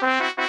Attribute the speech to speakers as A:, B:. A: Bye.